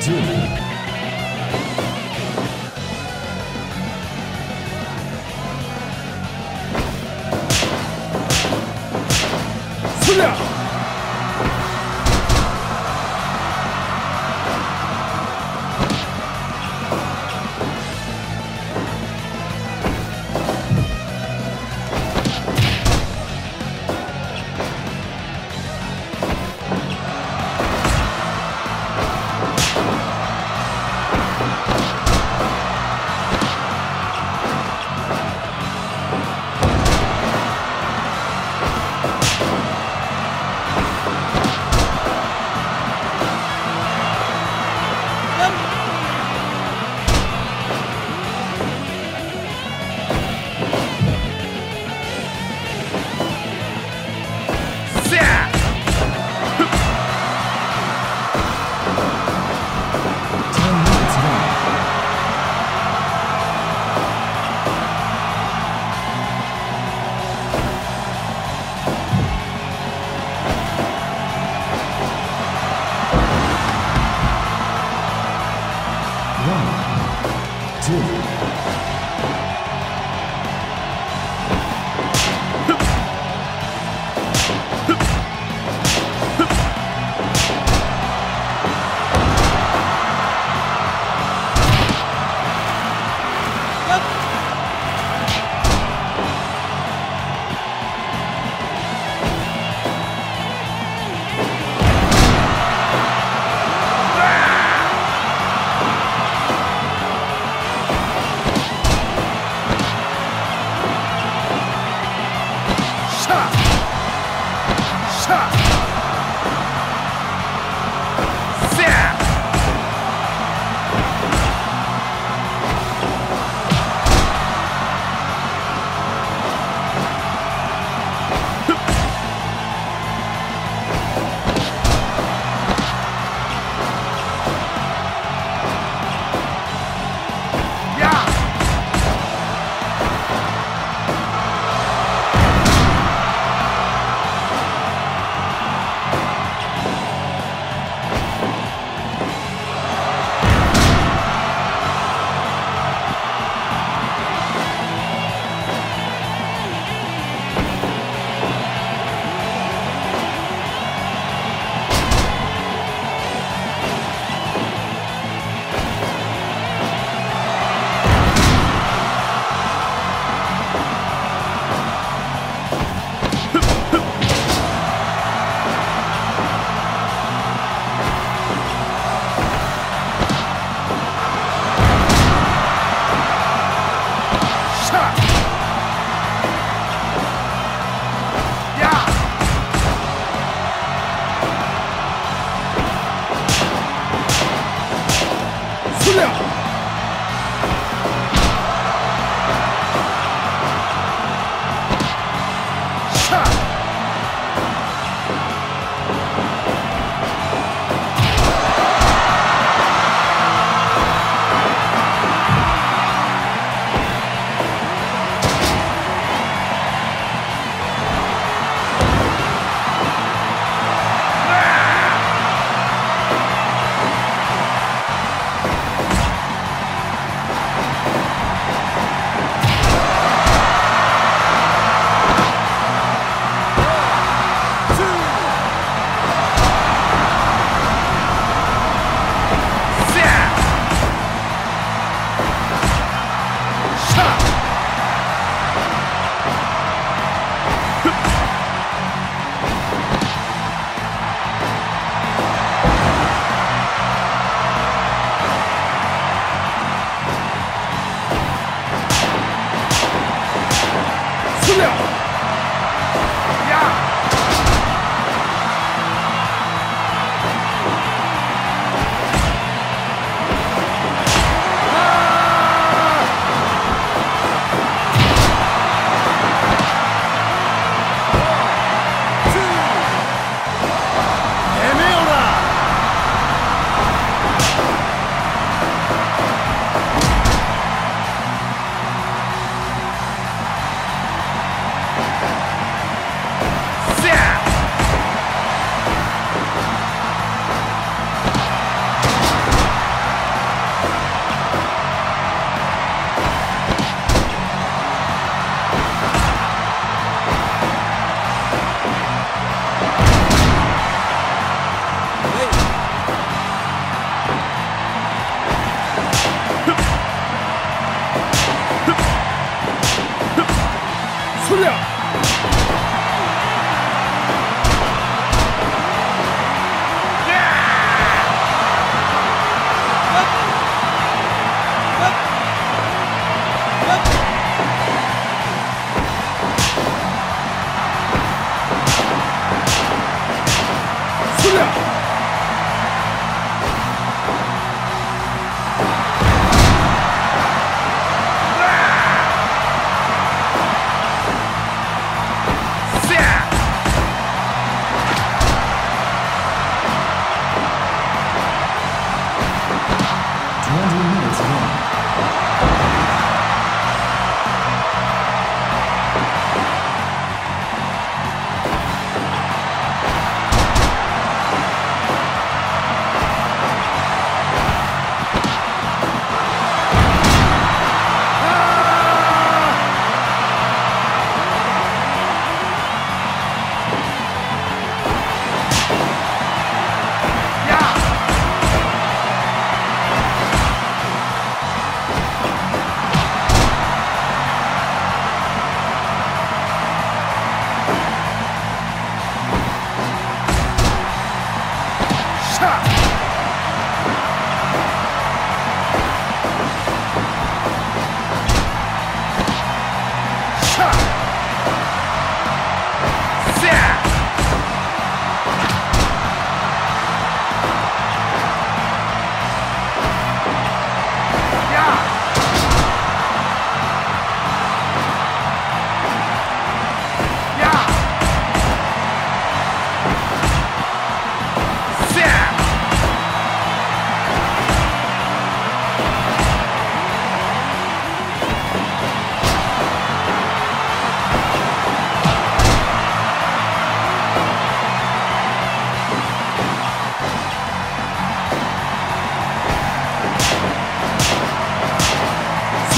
two, Hallelujah.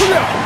Watch!